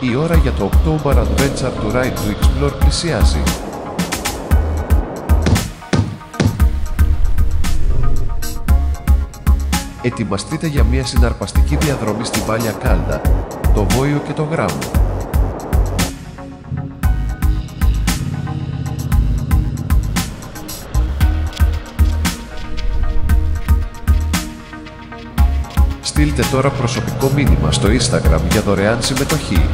Η ώρα για το October Adventure to Ride to Explore πλησιάζει. Ετοιμαστείτε για μια συναρπαστική διαδρομή στην Πάλια Κάλτα, το Βόιο και το Γράμμο. Στείλτε τώρα προσωπικό μήνυμα στο Instagram για δωρεάν συμμετοχή.